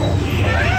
Yeah.